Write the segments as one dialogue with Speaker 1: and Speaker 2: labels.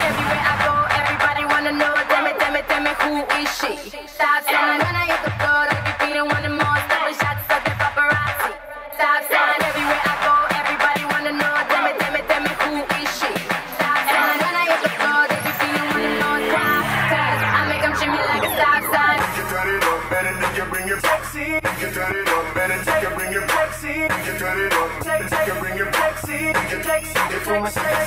Speaker 1: Everywhere I go,
Speaker 2: everybody wanna know, damn it, damn it, damn it, who is she? Stop,
Speaker 1: when
Speaker 2: I the better you bring your sexy. You can turn it up, better you bring your sexy. You can turn it up, you can bring your sexy. You can text it from a sexy.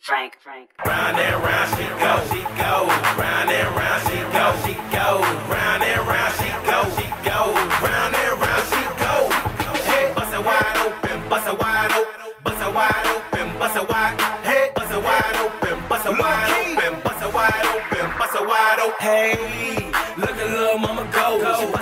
Speaker 3: Frank, Frank.
Speaker 4: Round and round she goes. she goes. Round and round she goes. she goes. don't pay. Look at little mama go. go.